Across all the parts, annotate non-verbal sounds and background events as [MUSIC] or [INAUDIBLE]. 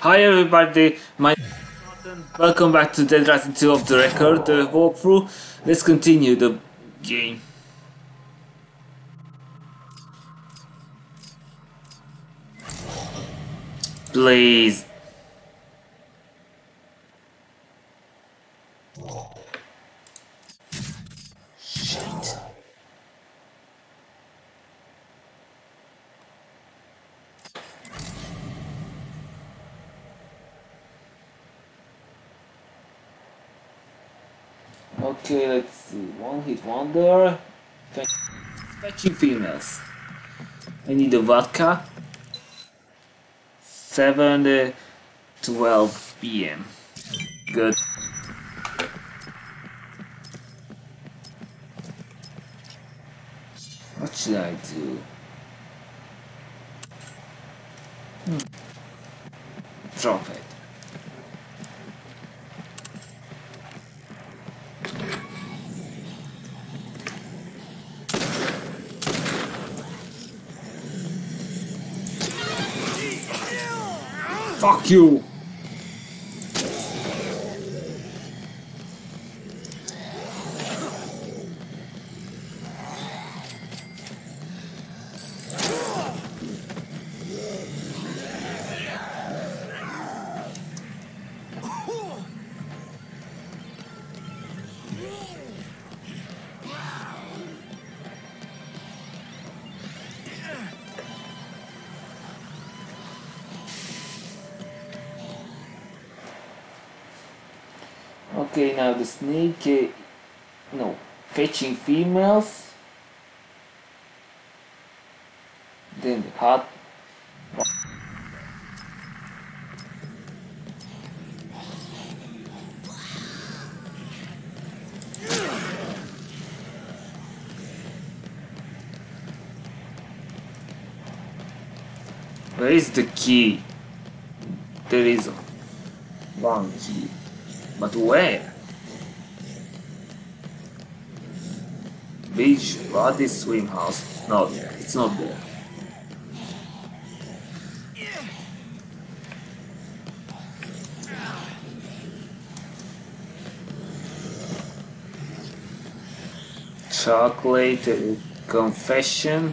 Hi everybody, my welcome back to Dead Rising 2 Off the Record the walkthrough. Let's continue the game. Please. Shit. Okay, let's see. One hit wonder. Fetch- Fetching females. I need a vodka. 7 uh, 12 p.m. Good. What should I do? Hmm. Drop it. Fuck you! Females. Then the hot. Where is the key? There is one key. But where? Body, swim house. No, it's not there. Chocolate confession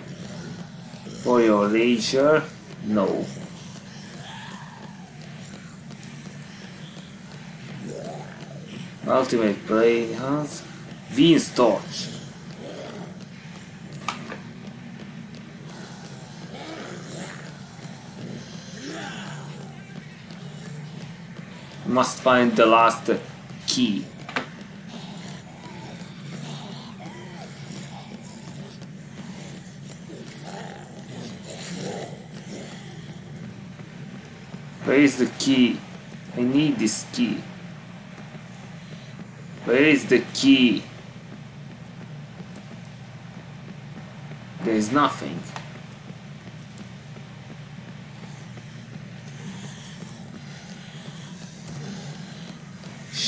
for your leisure? No. Ultimate play has Vince Must find the last key. Where is the key? I need this key. Where is the key? There is nothing.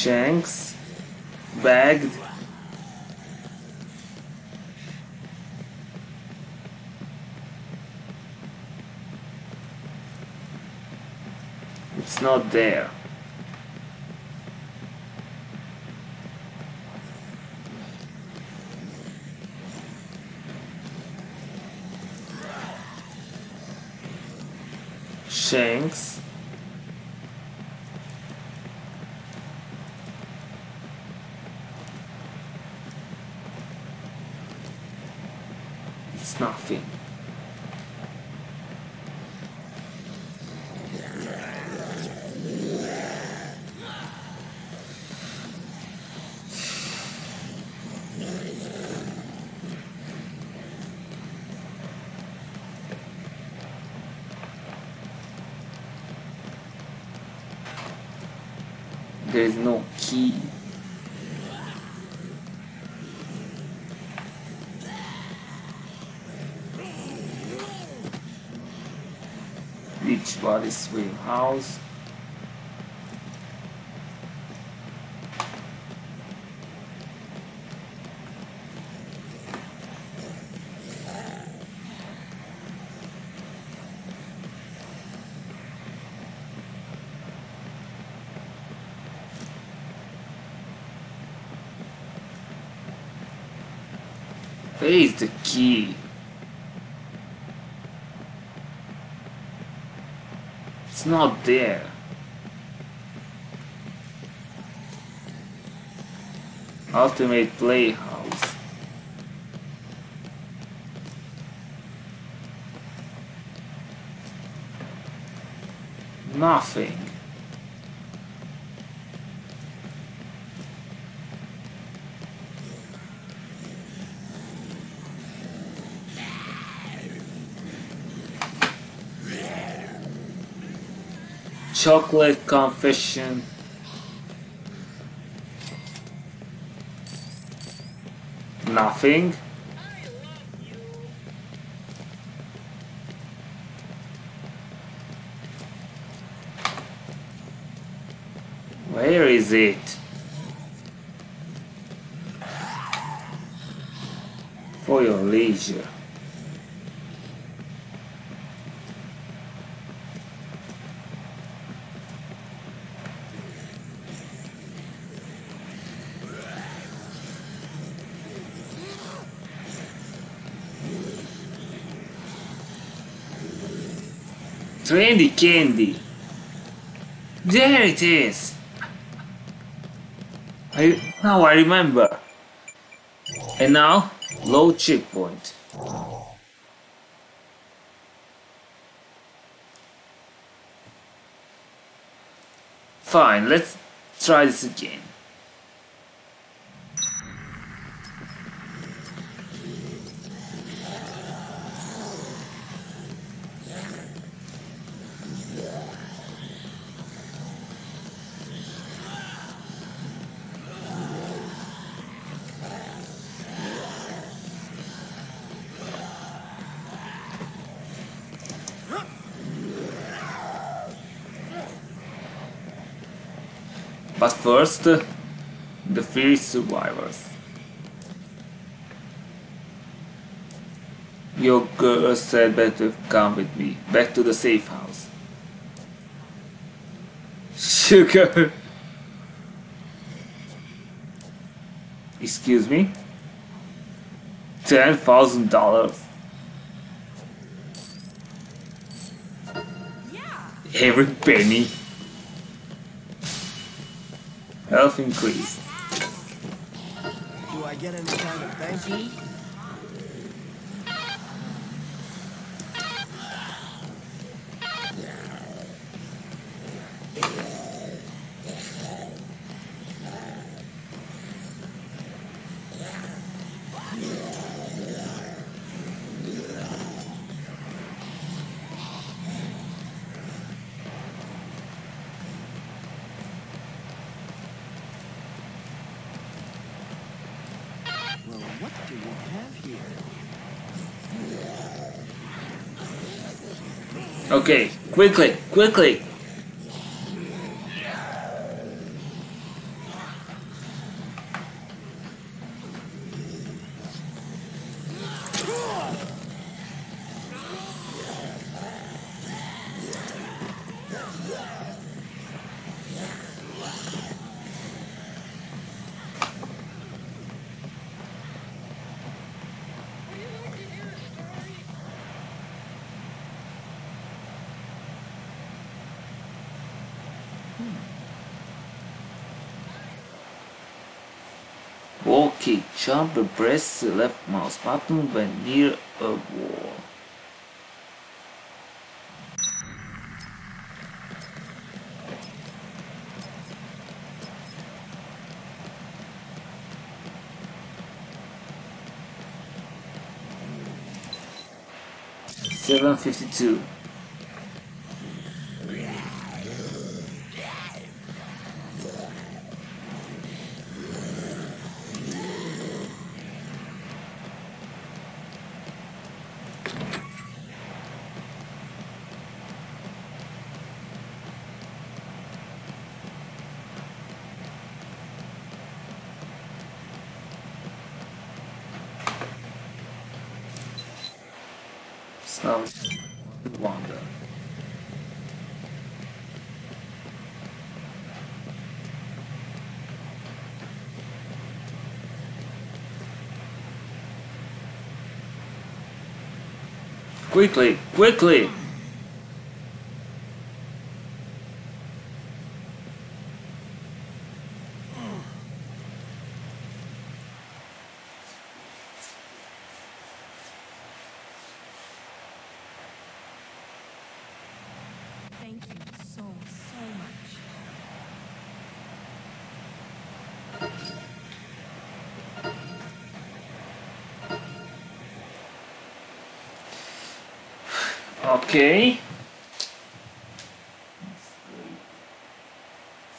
Shanks, bagged. It's not there. Shanks. It's this way house Where is the key? It's not there. Ultimate Playhouse. Nothing. Chocolate confession. Nothing. Where is it? For your leisure. Trendy candy. There it is. I, now I remember. And now, low checkpoint. Fine, let's try this again. But first, the three survivors. Your girl said better come with me, back to the safe house. [LAUGHS] Sugar! Excuse me? Ten thousand dollars. Every penny. Health increased. Do I get any kind of thank you? Well, what do we have here? Okay, quickly, quickly. Okay, jump and press the left mouse button when near a wall. Seven fifty two. Quickly, quickly! Okay.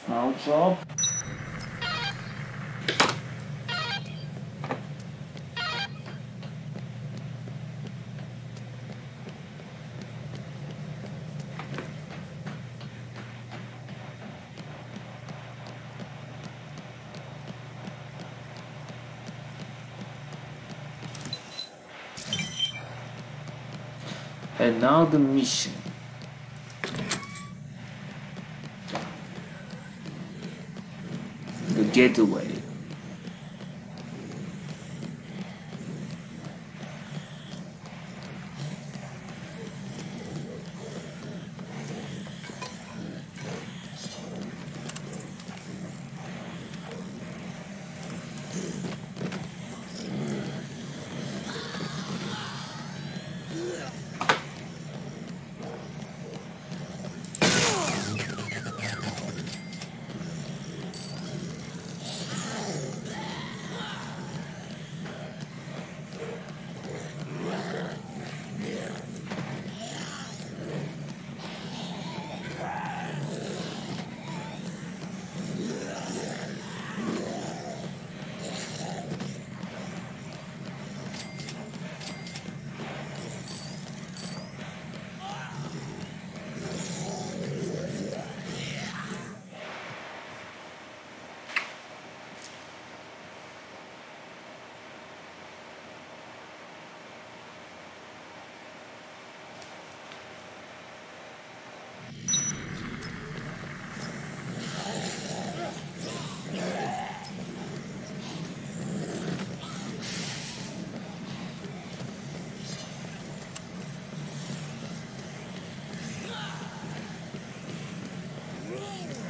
Now job. Now the mission. The getaway.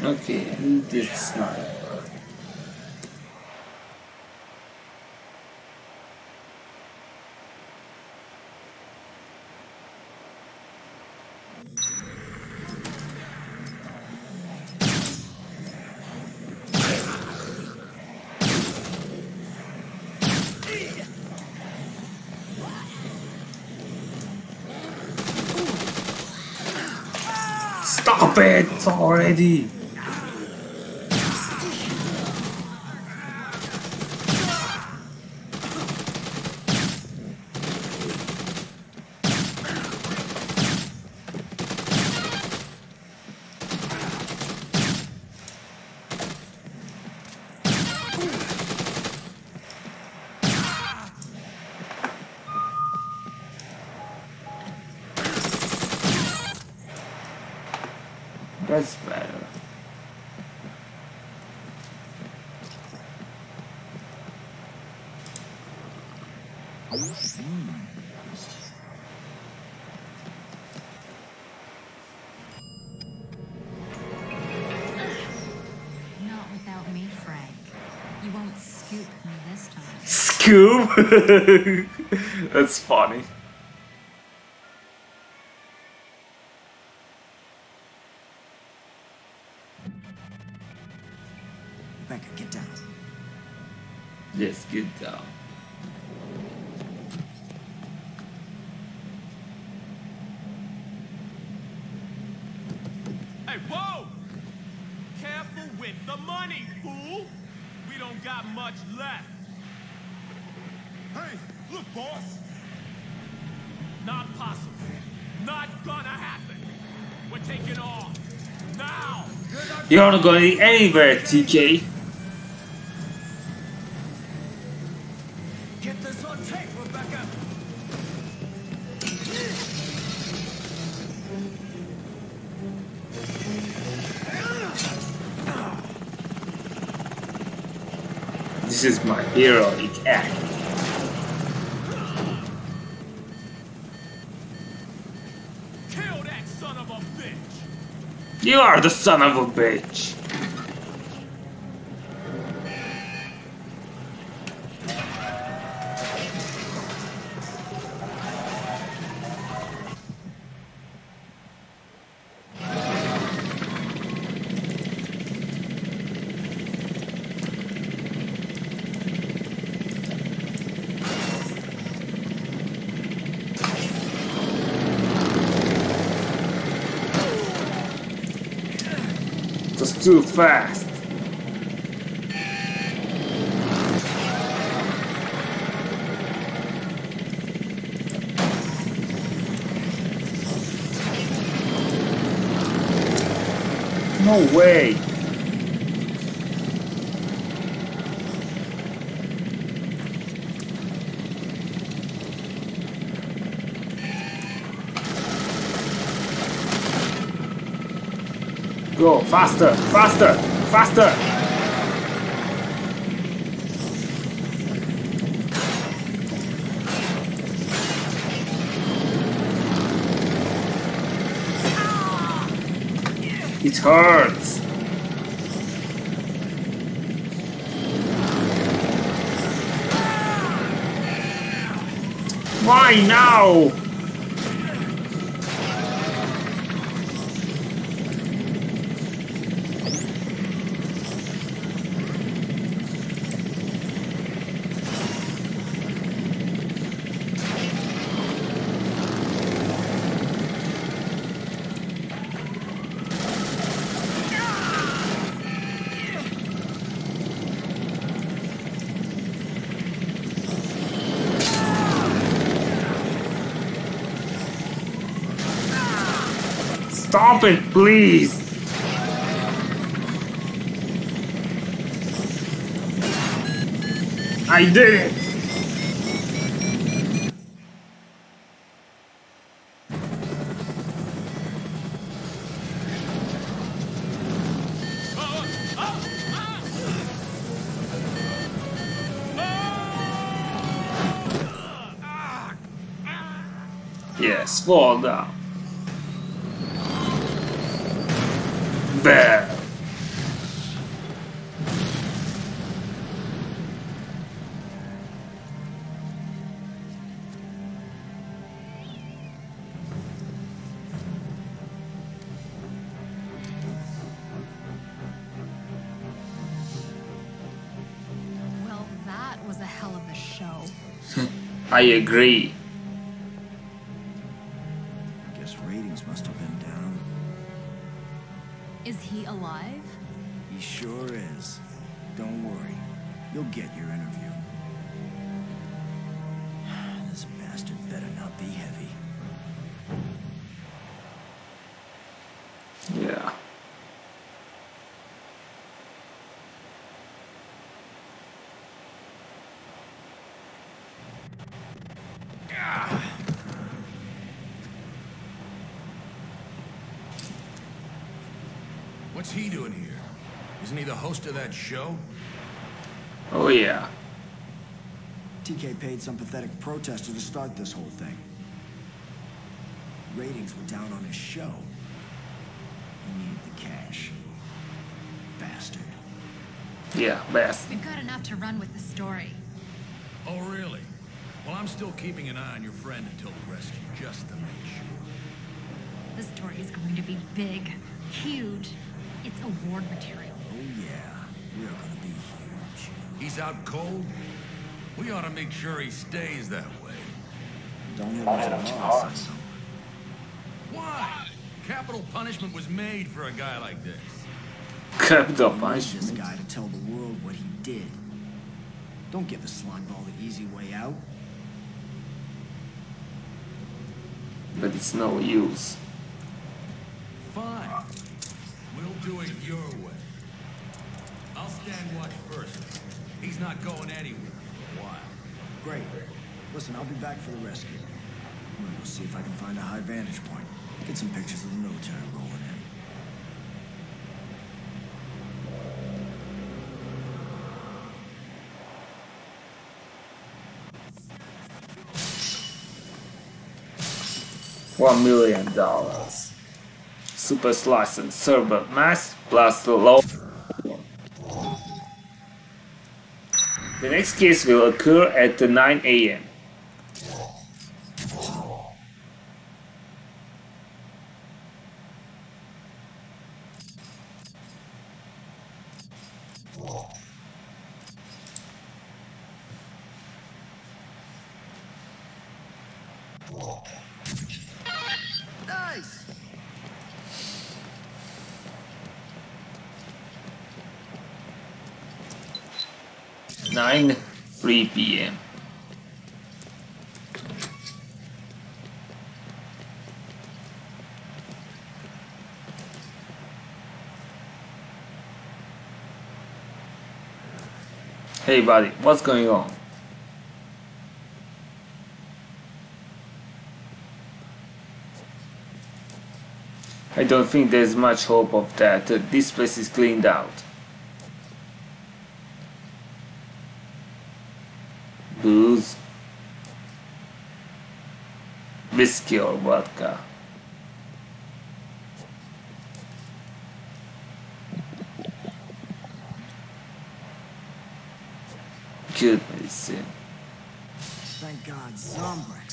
Okay, who did snipe? Stop it already! Scoob? [LAUGHS] That's funny. You're not going anywhere, TK. Get this on tape! This is my heroic You are the son of a bitch. Too fast. No way. Go faster, faster, faster. It hurts. Why now? Stop please. I did it. I agree. Isn't he the host of that show? Oh yeah. TK paid some pathetic protester to start this whole thing. Ratings were down on his show. He needed the cash. Bastard. Yeah, best. We've got enough to run with the story. Oh, really? Well, I'm still keeping an eye on your friend until the rescue, just to make sure. The story is going to be big, huge. It's award material. Yeah, we're gonna be huge. He's out cold? We ought to make sure he stays that way. Don't hit him too hard. son. Why? Capital punishment was made for a guy like this. Capital We need this punishment. guy to tell the world what he did. Don't give the slimeball the easy way out. But it's no use. Fine. We'll do it your way. I'll stand watch first. He's not going anywhere for a while. Great. Listen, I'll be back for the rescue. I'm gonna go see if I can find a high vantage point. Get some pictures of the military rolling in. One million dollars. super slice and cerebral mass plus the low. The next case will occur at 9 a.m. Nice! 9 3 p.m. Hey buddy, what's going on? I don't think there's much hope of that. Uh, this place is cleaned out. booze, whiskey or vodka. Medicine. Thank God, Zombrex.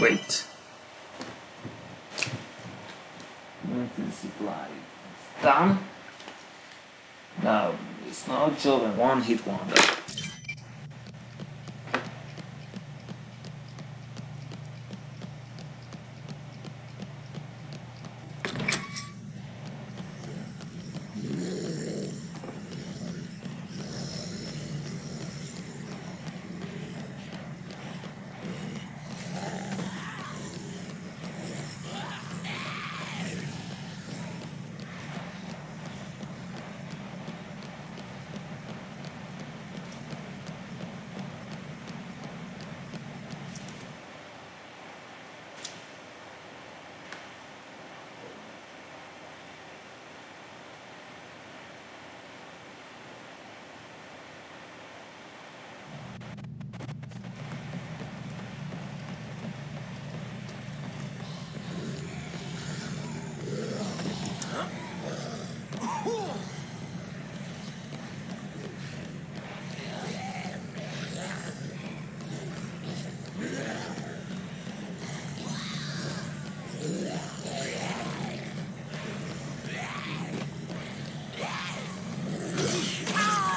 Wait. Nothing supply. Done? No, it's not and one hit wonder.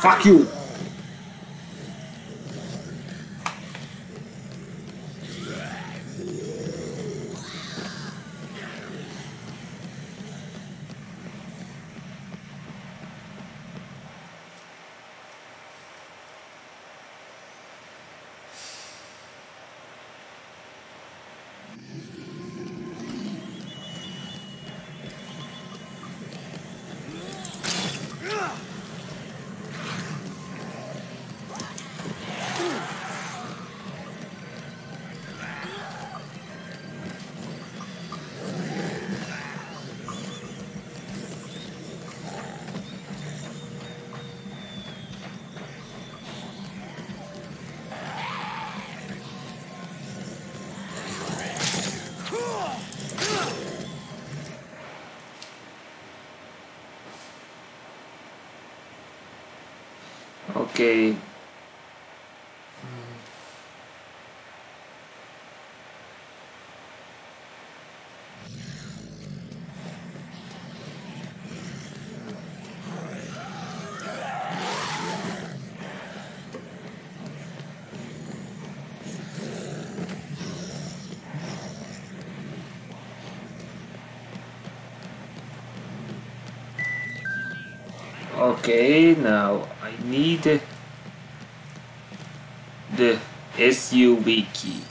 Fuck you! Okay. Okay, now need the SUV key.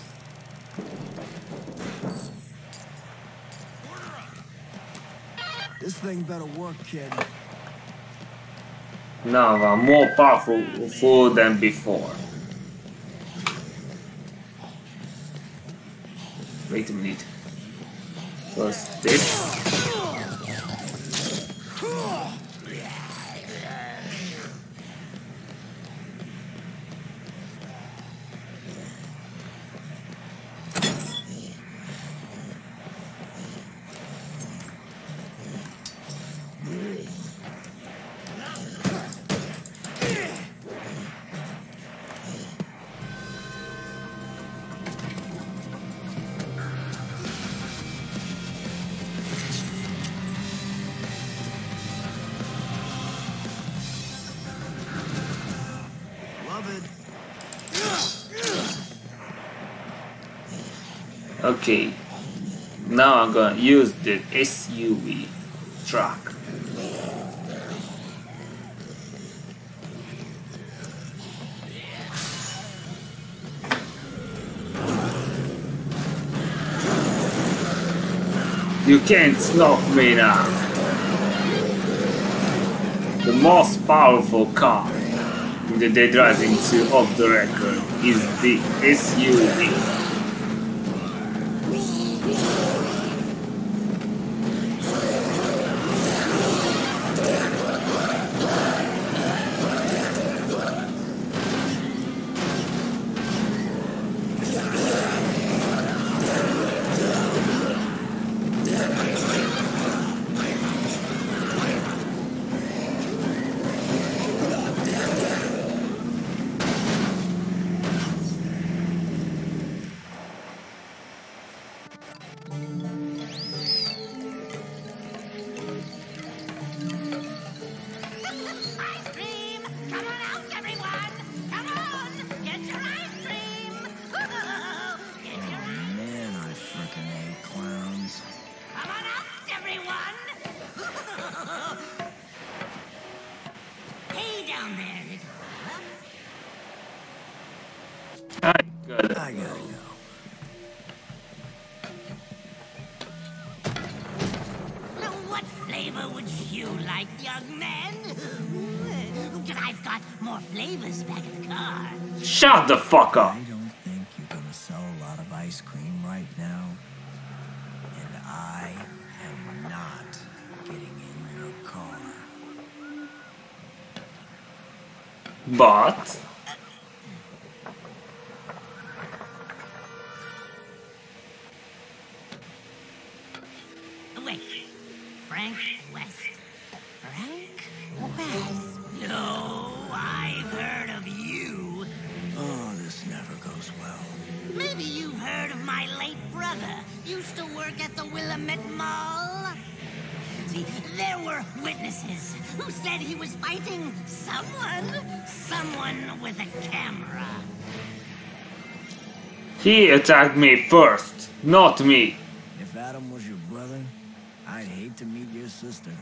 This thing better work, kid. Now I'm more powerful than before. Wait a minute. First this. Okay. Now I'm gonna use the SUV truck. You can't stop me now. The most powerful car in the Dead Rising 2 Off the Record is the SUV. Shut the fuck up! He attacked me first, not me. If Adam was your brother, I'd hate to meet your sister.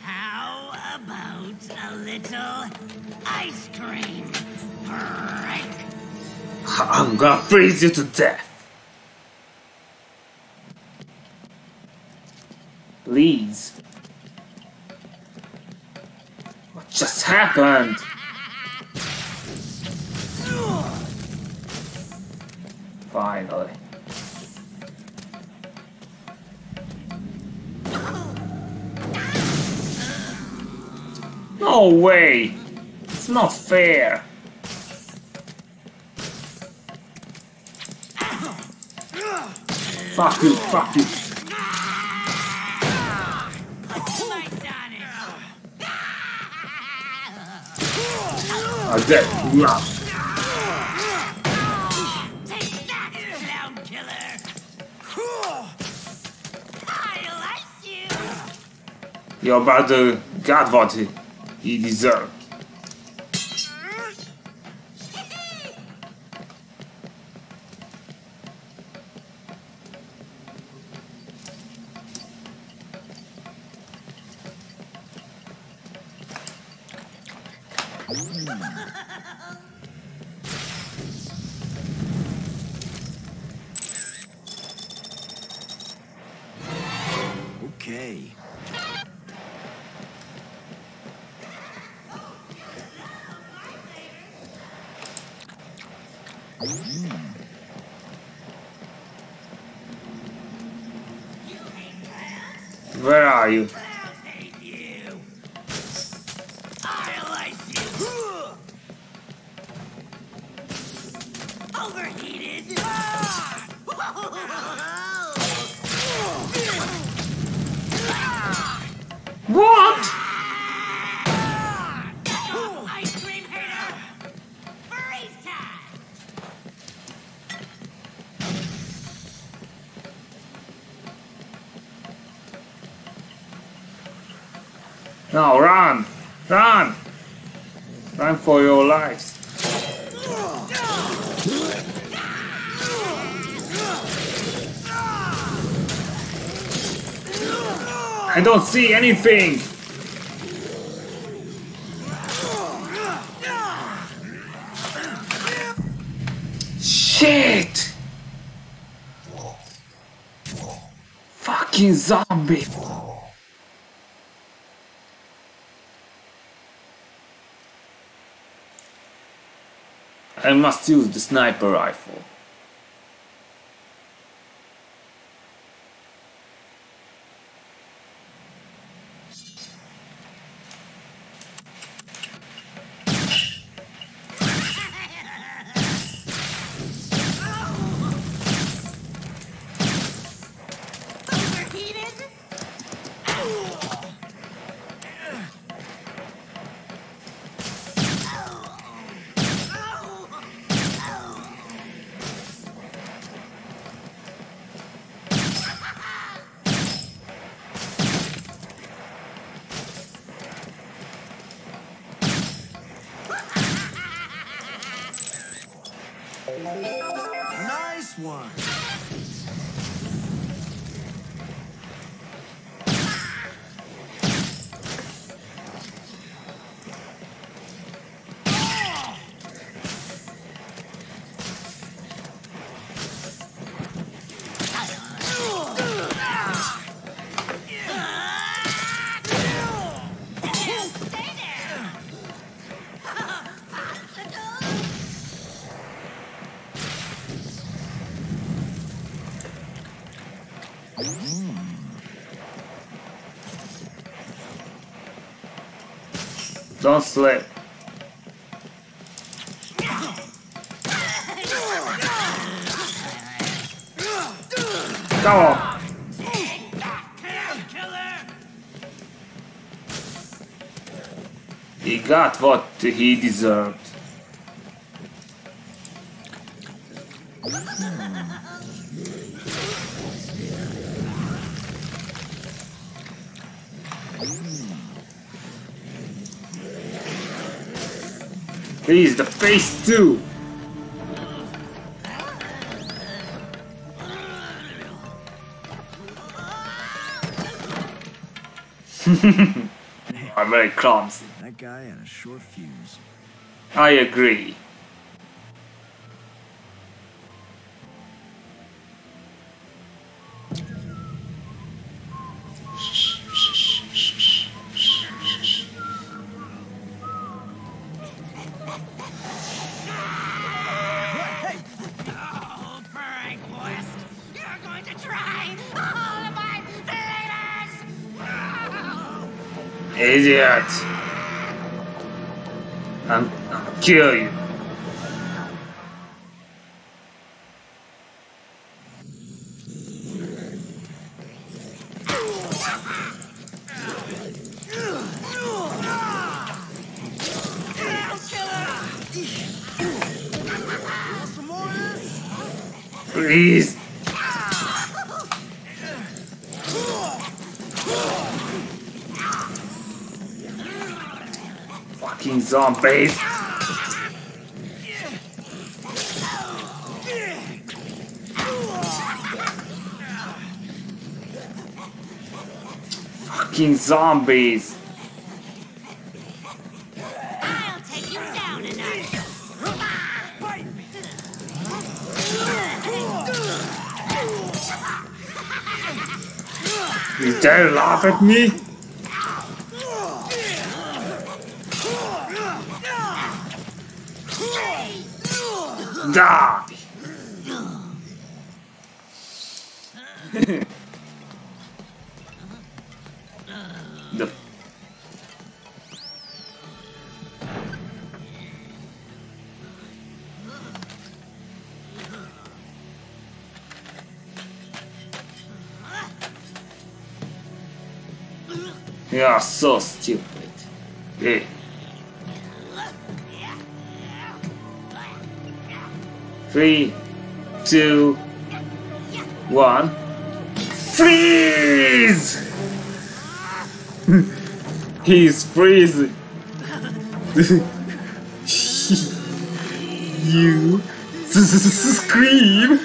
How about a little ice cream? Frank. I'm gonna freeze you to death. Fair. Fuck you, fuck you. I'm dead. Yeah. Take that, clown killer! I'll ice you! Your brother got what he, he deserved. Ha ha ha ha! For your lives. I don't see anything! Shit! Fucking zombie! I must use the sniper rifle. Don't slip. Come on. He got what he deserved. Please, the face too. [LAUGHS] I'm very clumsy. That guy had a short fuse. I agree. I'll kill you. Please. Fucking zombies. Fucking zombies. I'll take you down a notch. You dare laugh at me? You are so stupid. Eh. Three, two, one. Freeze! [LAUGHS] He's freezing. [LAUGHS] you [LAUGHS] scream.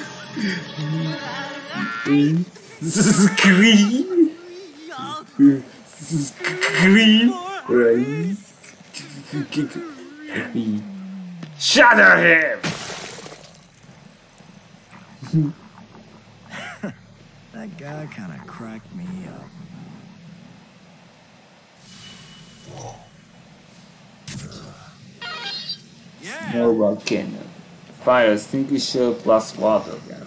Scream. Scream. Right. Shatter him. That guy kind of cracked me up. Mobile cannon. Fire extinguisher plus water gun.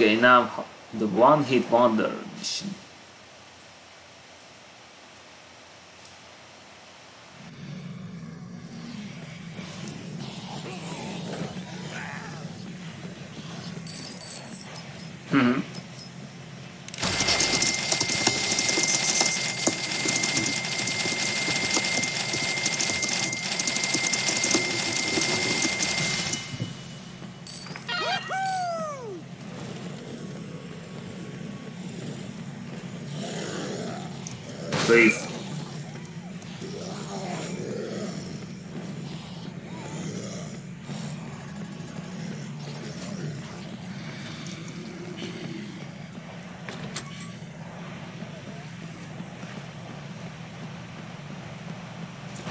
Okay, now the one hit wonder mission. Mhm. Please.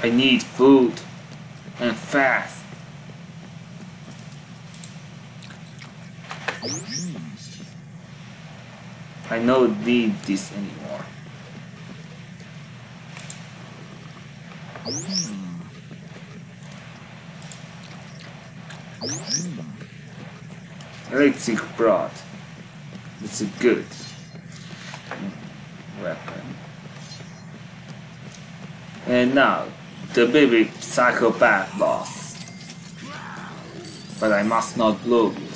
I need food and fast. I don't need this anymore. Electric rod. It's a good weapon. And now, the baby psychopath boss. But I must not blow this.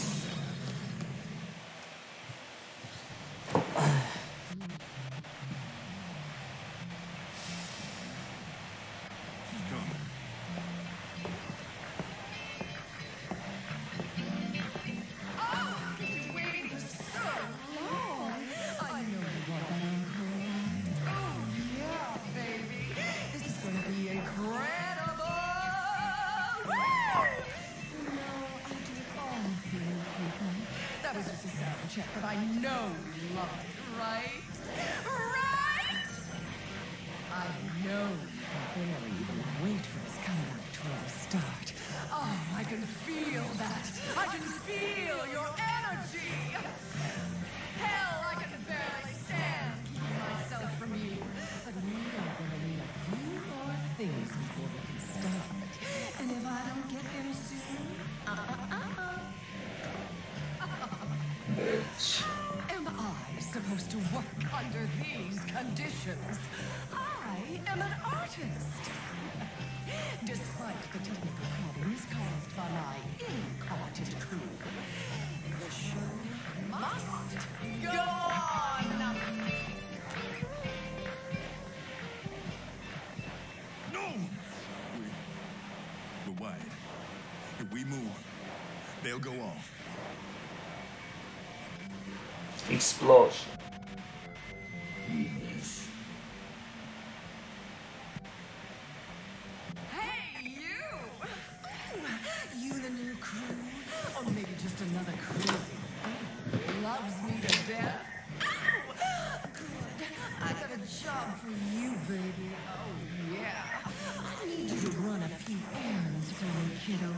Got a job for you, baby. Oh, yeah. I need you to run a few errands for me, kiddo,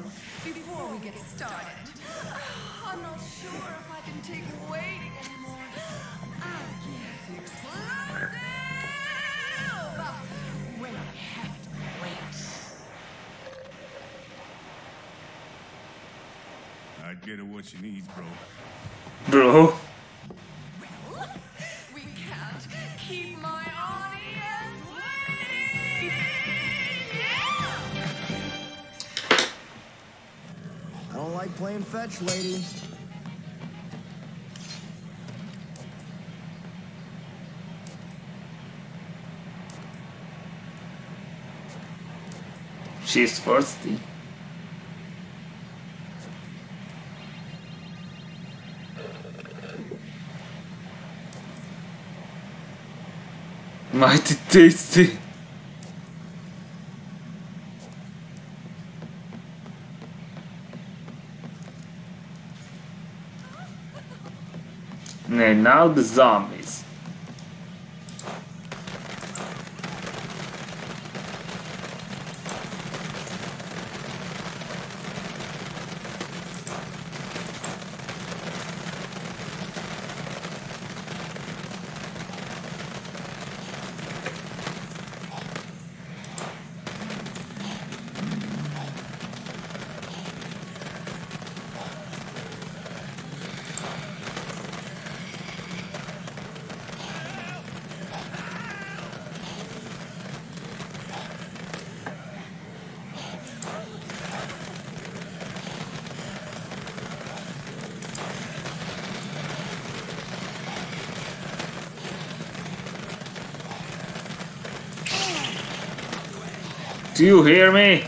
before we get started. I'm not sure if I can take waiting anymore. I'll get explosive when I have to wait. I'd get her what she needs, bro. Bro. Playing fetch, lady. She's thirsty. Mighty tasty. And now the zombies. Do you hear me?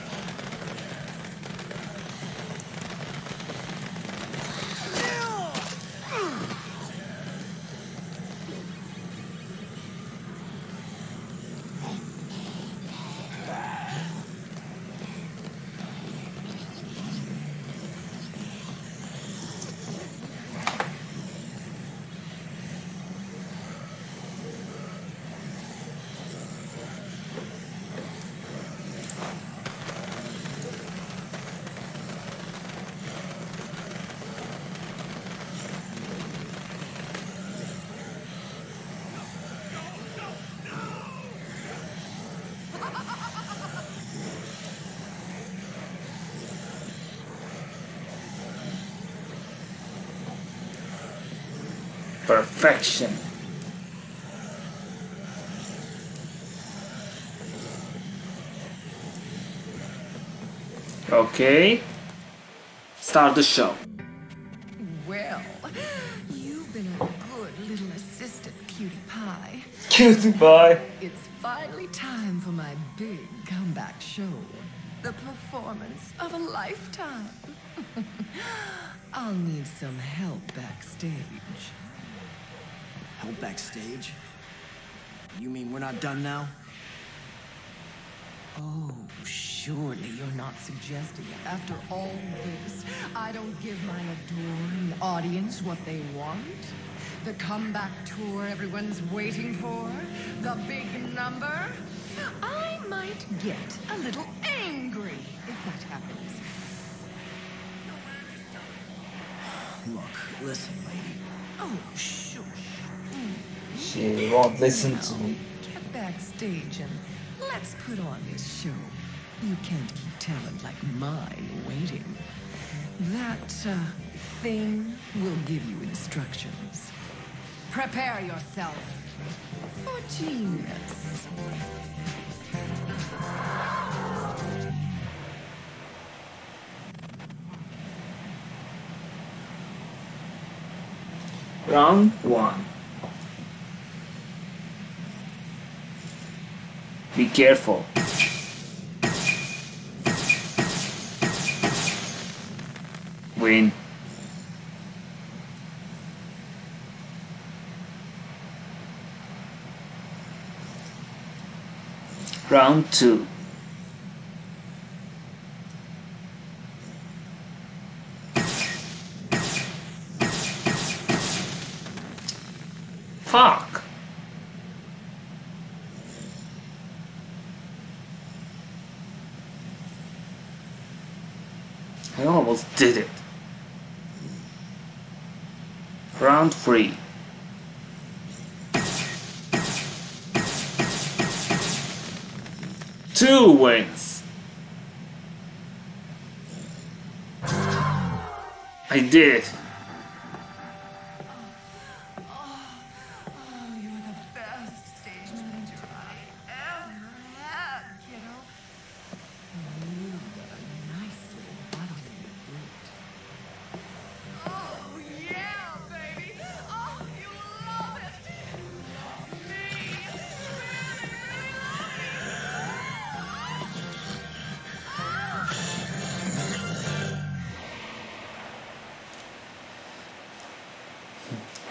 Perfection. Okay. Start the show. Well, you've been a good little assistant, cutie pie. Cutie pie. It's finally time for my big comeback show. The performance of a lifetime. [LAUGHS] I'll need some help backstage. Backstage? You mean we're not done now? Oh, surely you're not suggesting that after all this, I don't give my adoring audience what they want? The comeback tour everyone's waiting for? The big number? I might get a little angry if that happens. Look, listen, lady. Oh, shush. She won't listen to me. Get backstage and let's put on this show. You can't keep talent like mine waiting. That uh, thing will give you instructions. Prepare yourself for genius. Round one. Be careful. Win. Round two. Fuck. I did it. Round three. Two wins. I did.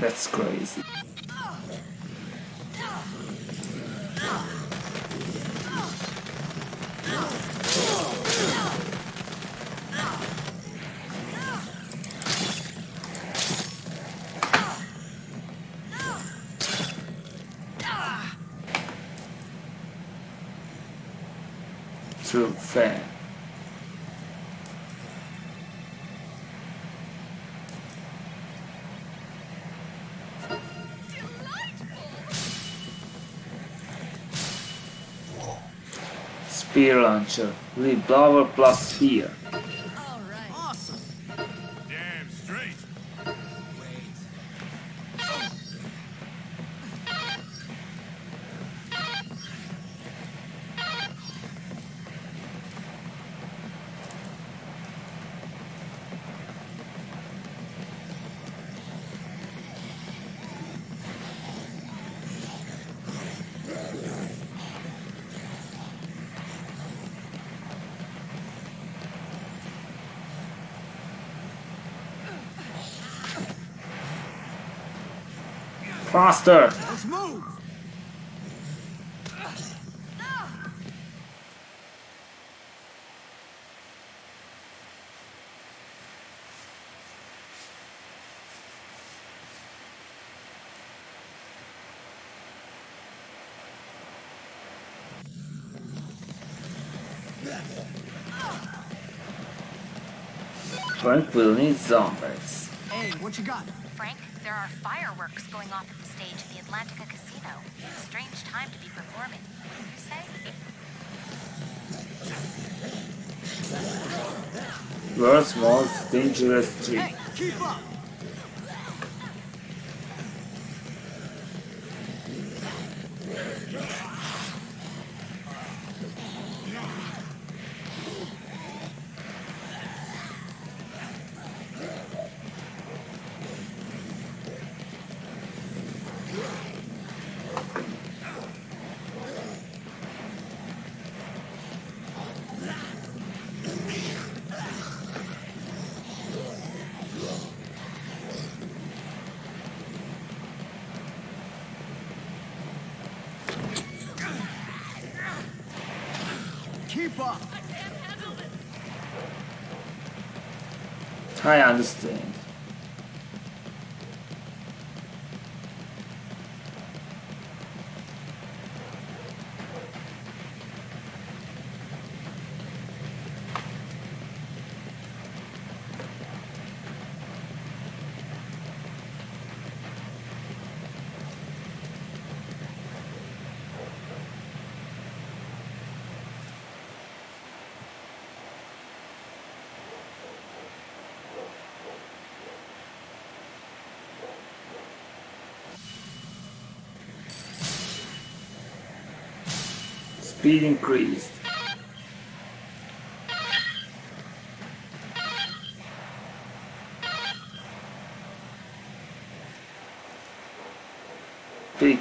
That's crazy. Spear launcher. With blower plus spear. Faster! Let's move. Frank will need zombies. Hey, what you got? Frank, there are fireworks going off the stage the Atlantica Casino. Strange time to be performing. You say? World's most dangerous tree. Hey, keep up. Up. I understand. Speed increased. Pick,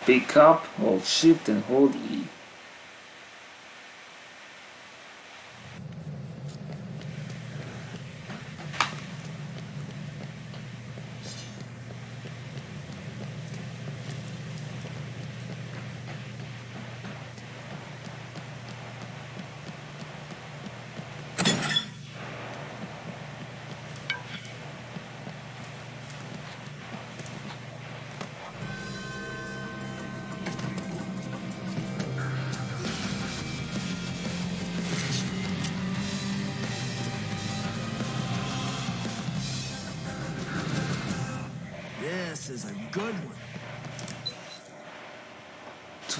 pick up, hold shift and hold E.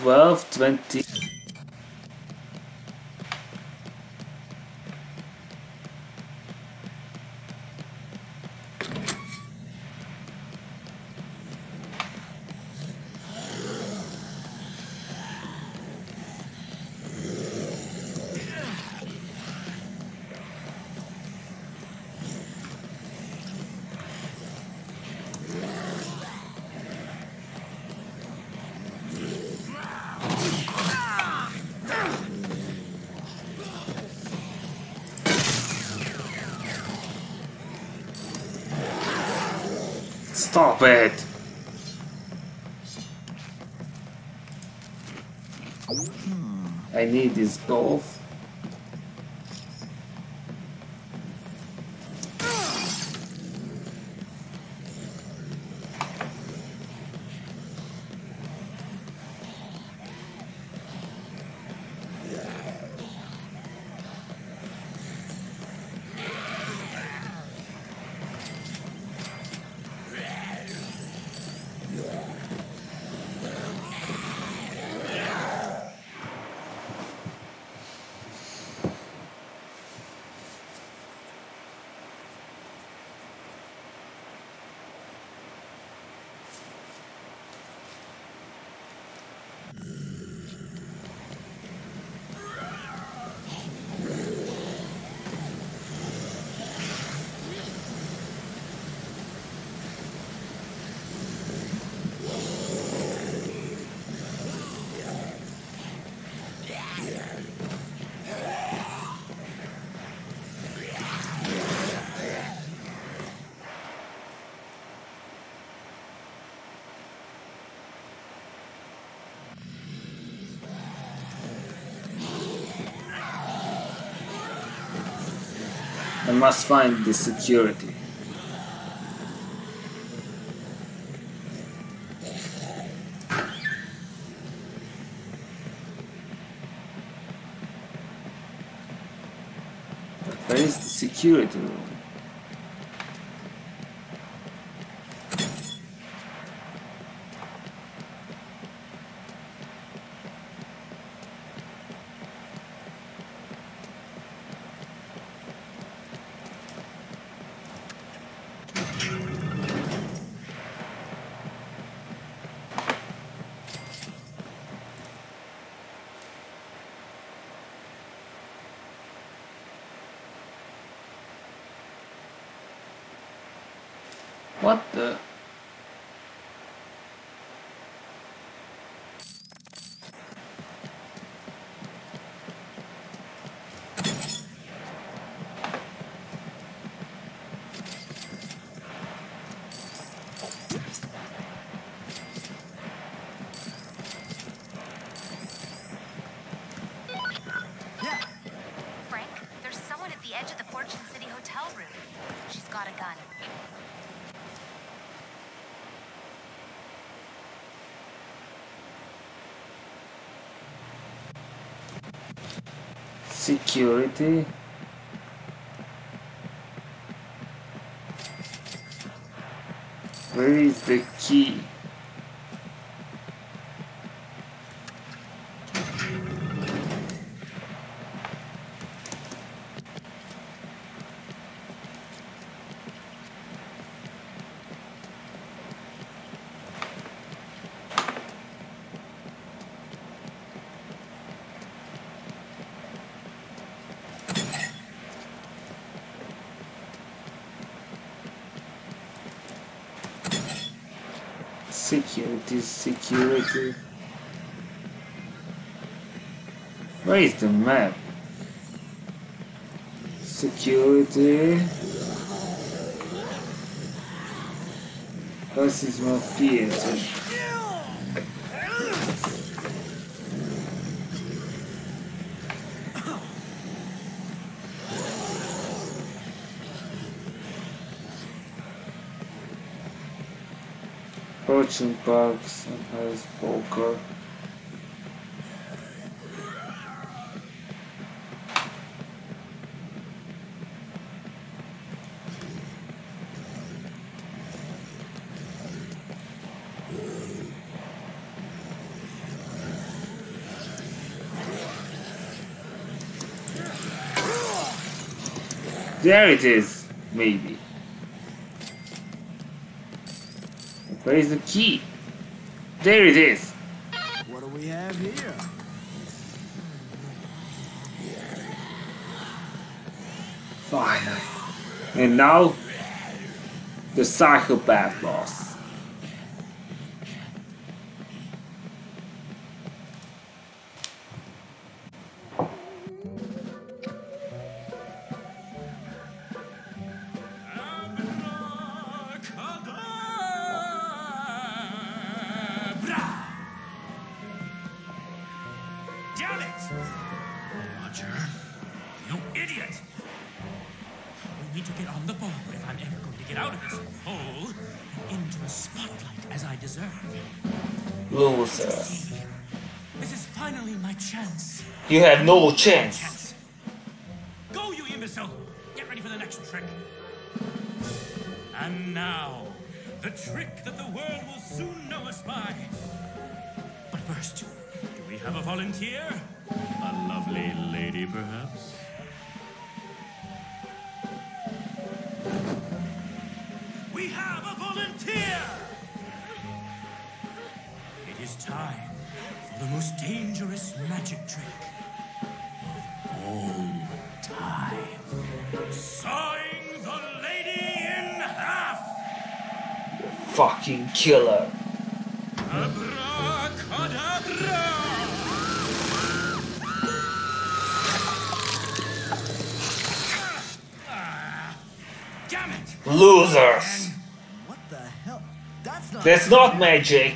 12, 20. Stop it! I need this golf. Must find the security. But where is the security room? What the? Frank, there's someone at the edge of the Fortune City hotel room. She's got a gun. Security? Where is the key? Security, security. Where is the map? Security. This is my theater. Fortune Parks and has poker. There it is, maybe. Where is the key? There it is. What do we have here? Finally. And now, the psychopath boss. No chance. Go, you imbecile! Get ready for the next trick. And now, the trick that the world will soon know us by. But first, do we have a volunteer? A lovely lady, perhaps? We have a volunteer! It is time for the most dangerous magic trick Fucking killer. Abracadabra! Damn it! Losers. What the hell? That's not. That's not magic.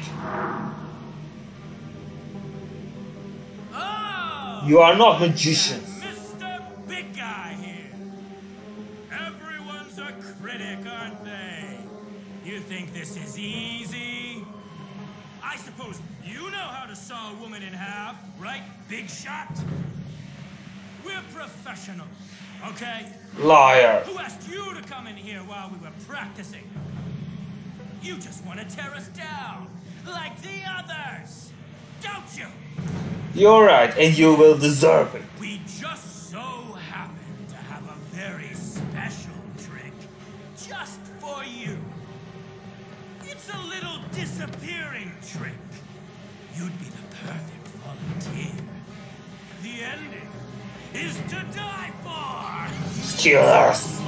Oh! You are not magicians. We're okay? Liar. Who asked you to come in here while we were practicing? You just want to tear us down, like the others, don't you? You're right, and you will deserve it. We just so happen to have a very special trick just for you. It's a little disappearing trick. You'd be the perfect volunteer. The ending is to die for. Killers. What?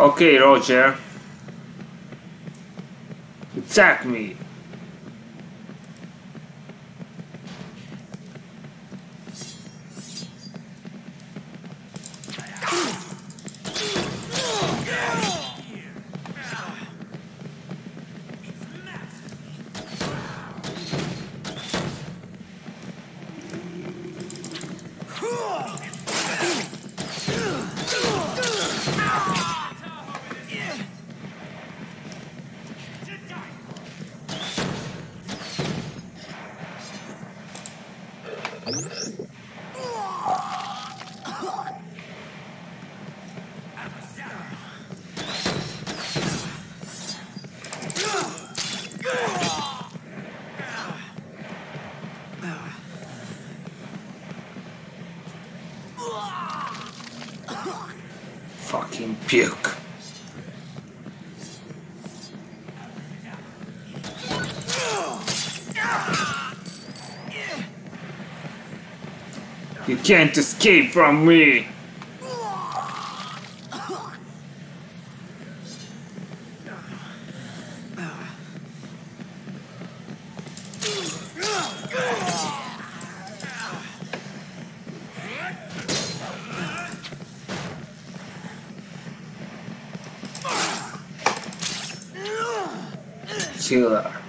Okay, Roger. Attack me. Can't escape from me. Killer.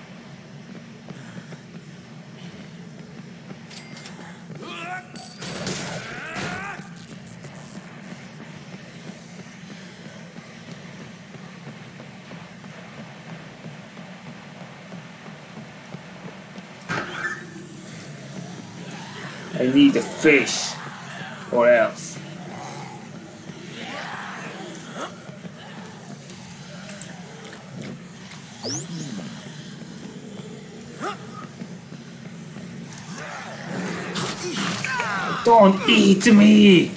I need a fish, or else. Don't eat me!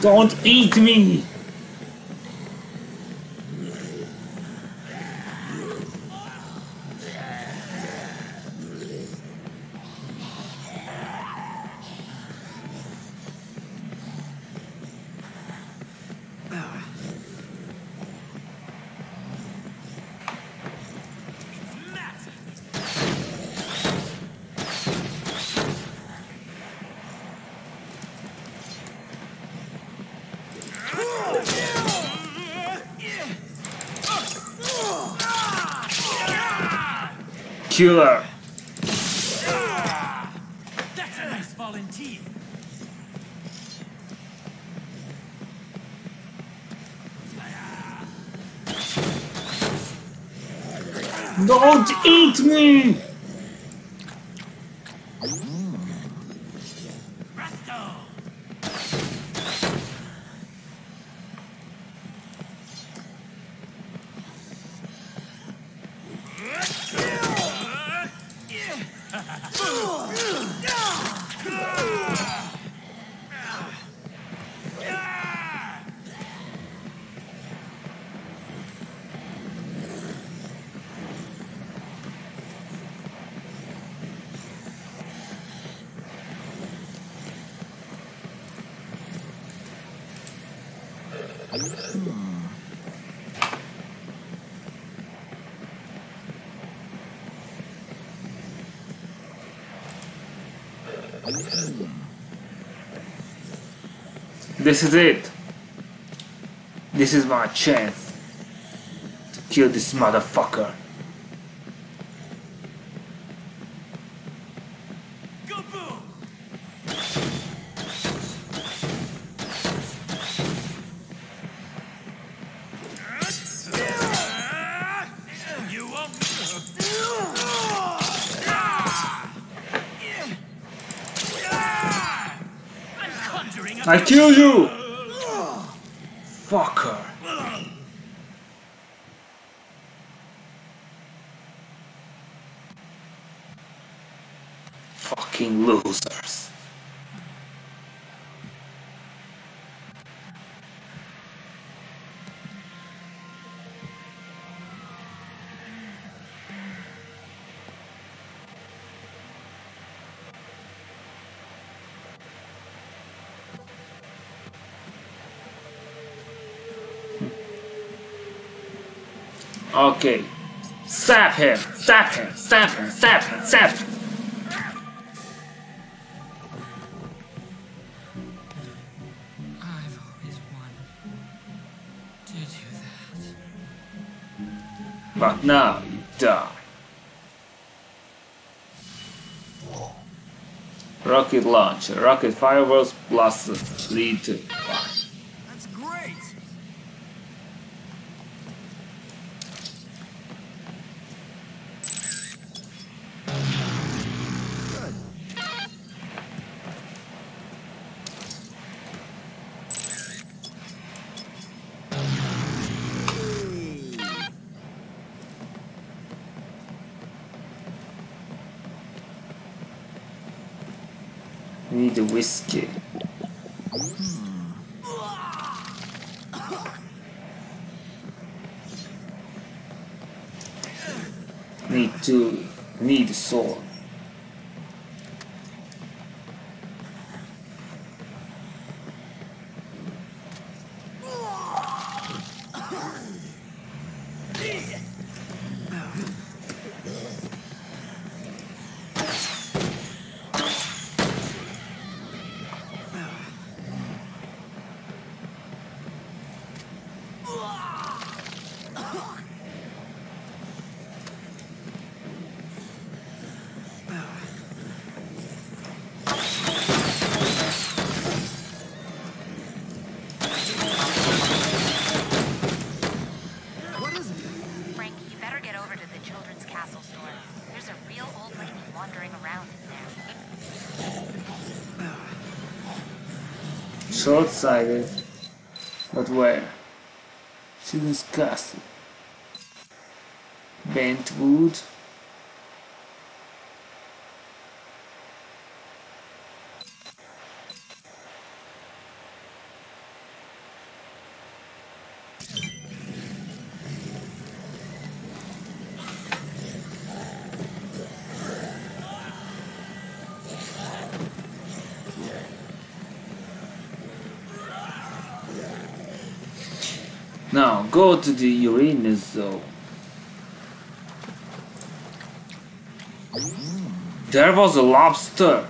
Don't eat me! Killer! That's a nice volunteer. Don't eat me! Presto! This is it. This is my chance to kill this motherfucker. I kill you! Fucker. Fucking losers. Okay. Stab him! Stab him! Stab him! Stab him! Stab him! I've always wanted to do that. But now you die. Rocket launcher, rocket fireballs plus lead to That's great! Good. Hey. need a whiskey. Need to need a sword. What is it? Frank, you better get over to the children's castle store. There's a real old lady wandering around in there. Short-sighted. But where? Children's castle. Bent wood. Now go to the Uranus zone. There was a lobster.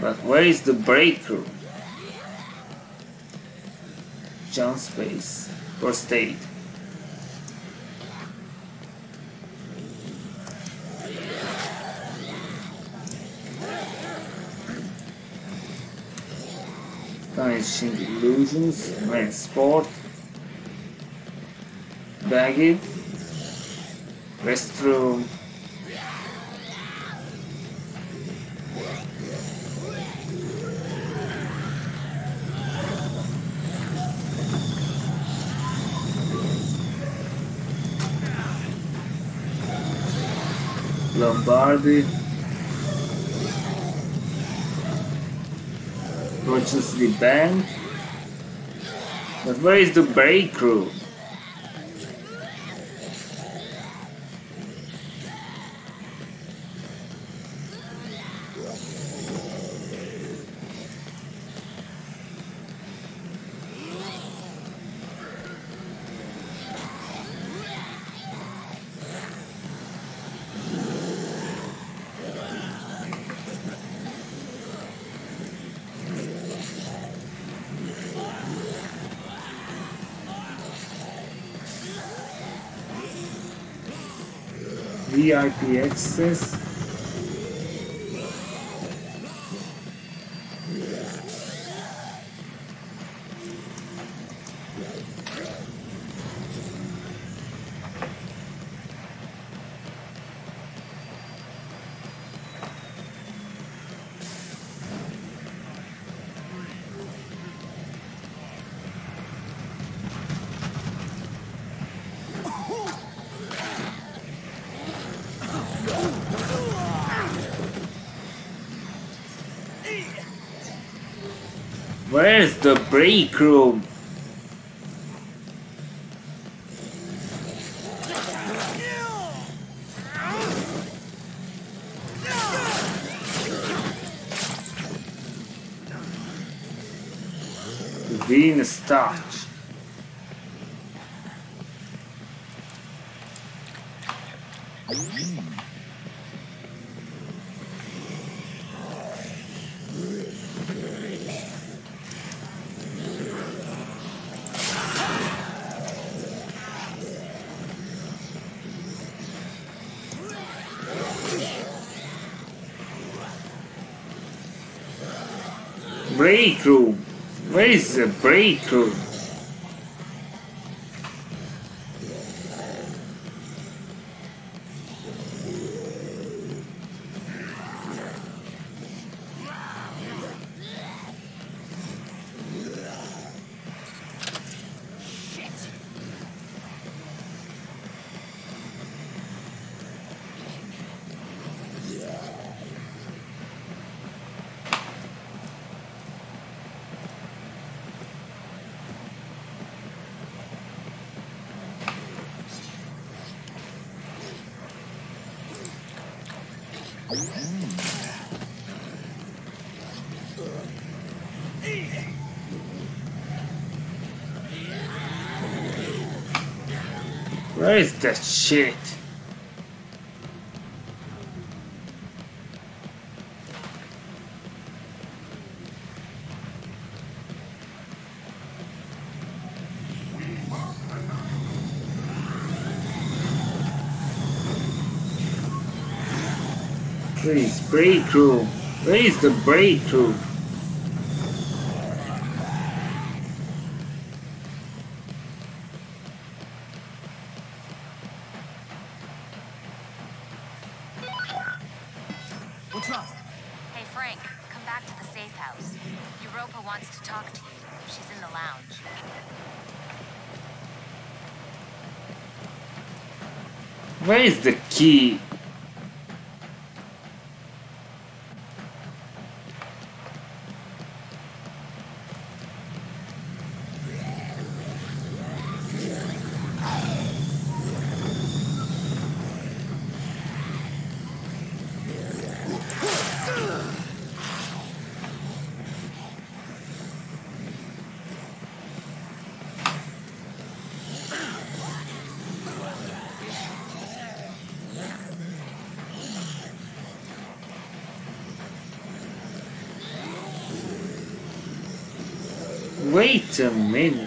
But where is the break John Space or State. Vanishing illusions, man sport, baggage, restroom, Lombardi, Rochester Bank. But where is the break room? VIP Where's the break room? Venus Starch. Break room. Where is the break room? Where is that shit? Please, break room. Where is the break room? What's up? Hey, Frank, come back to the safe house. Europa wants to talk to you. She's in the lounge. Where is the key? Wait a minute.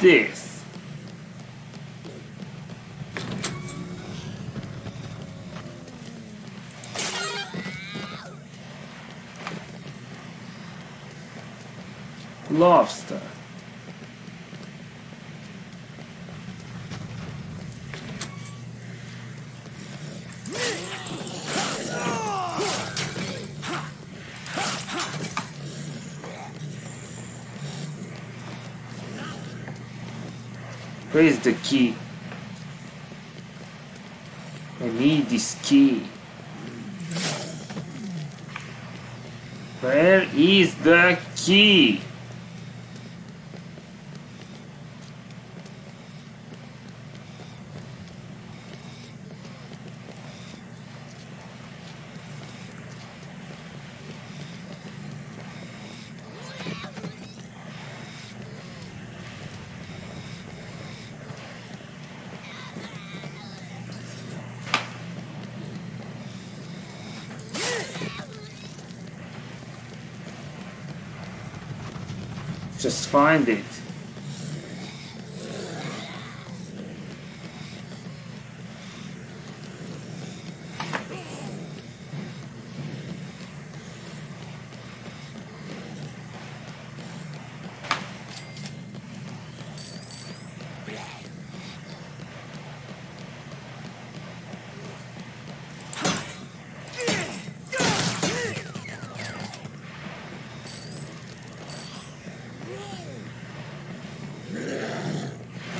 This? Lobster. Where is the key? I need this key. Where is the key? Just find it.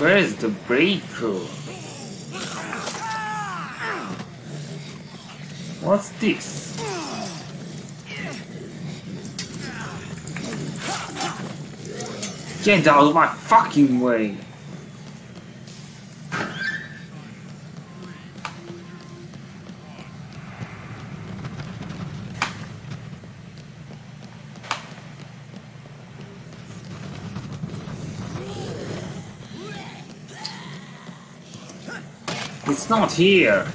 Where the breaker? What's this? Get out of my fucking way! Not here.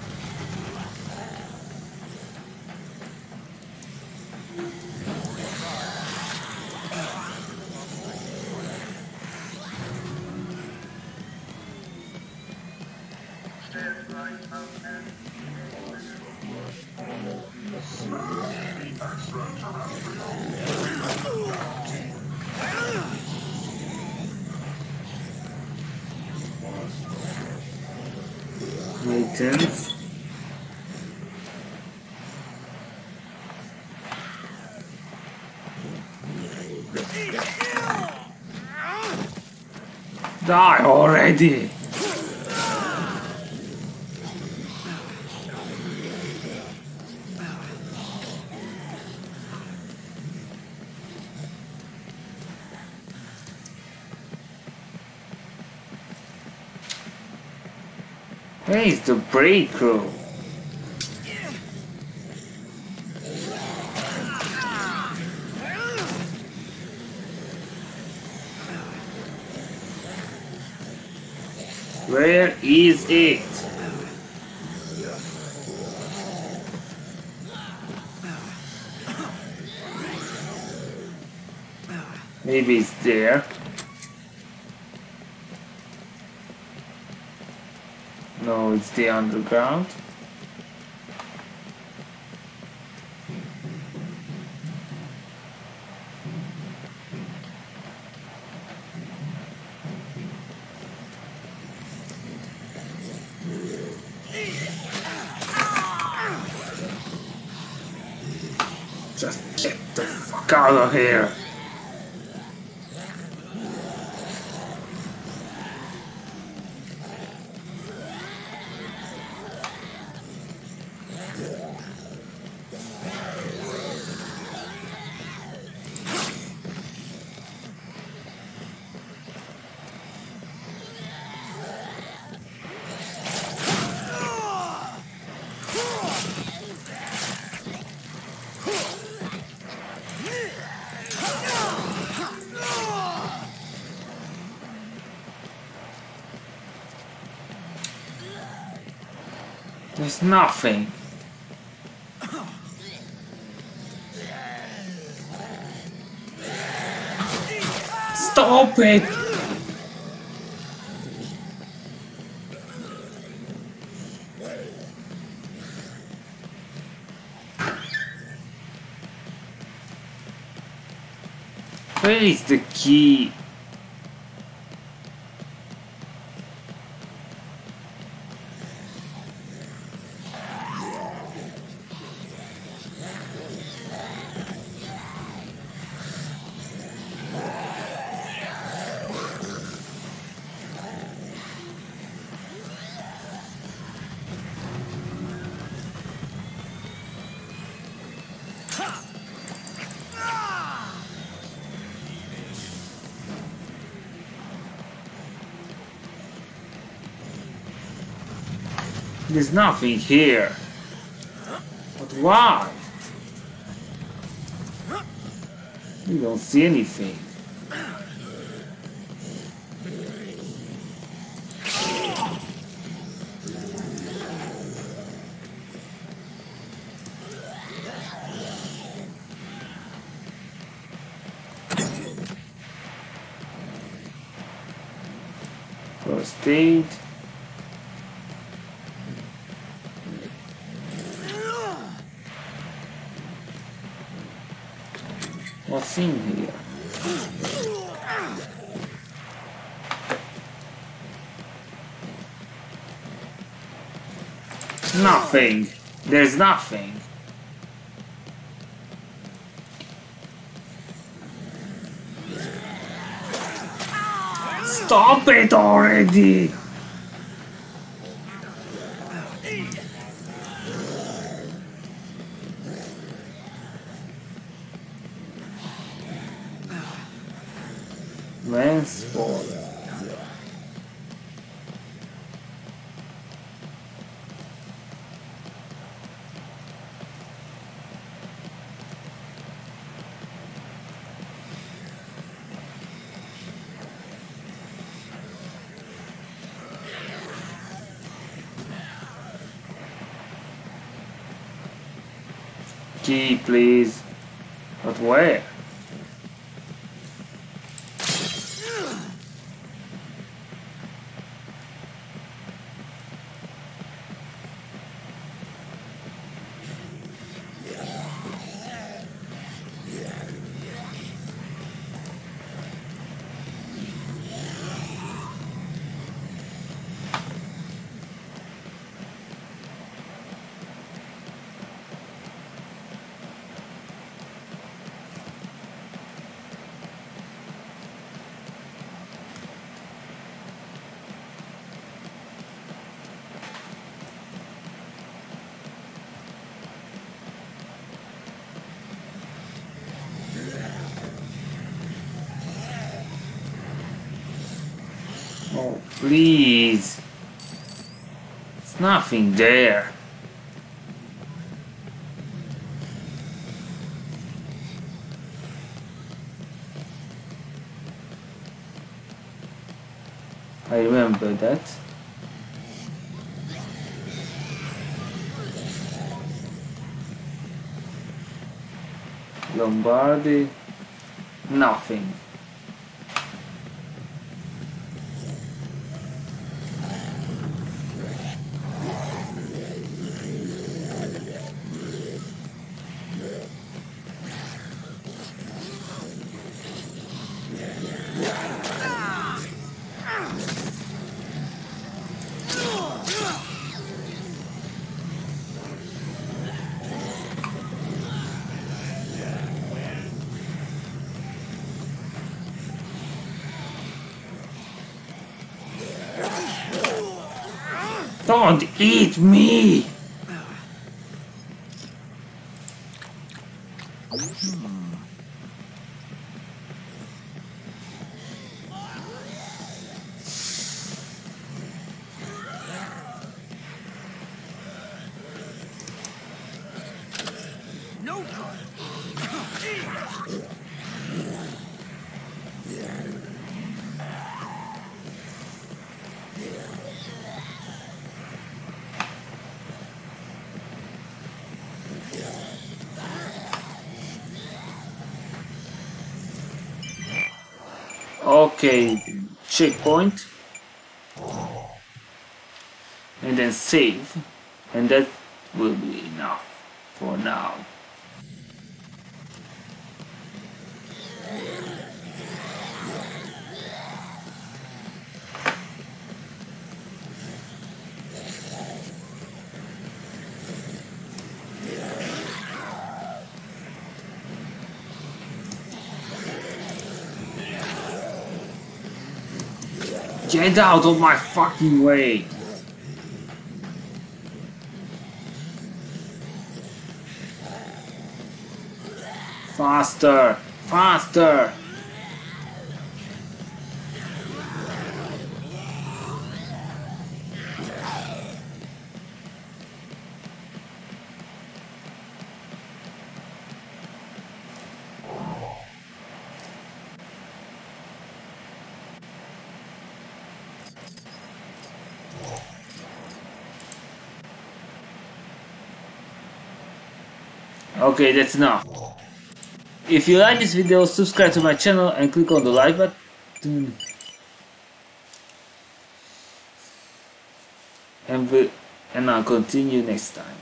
Already! Where is the breaker? Where is it? Maybe it's there. No, it's the underground. Just get the fuck out of here. nothing. Stop it! Where is the key? There's nothing here. But why? You don't see anything. First. What's in here? Nothing. There's nothing. Stop it already! Transport. Key, please. But where? Oh, please. It's nothing there. I remember that. Lombardi. Nothing. Don't eat me! Okay, checkpoint. And then save. And that will be enough for now. Get out of my fucking way! Faster! Faster! Okay, that's enough. If you like this video, subscribe to my channel and click on the like button. And, we, and I'll continue next time.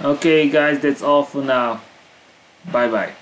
Okay guys, that's all for now. Bye bye.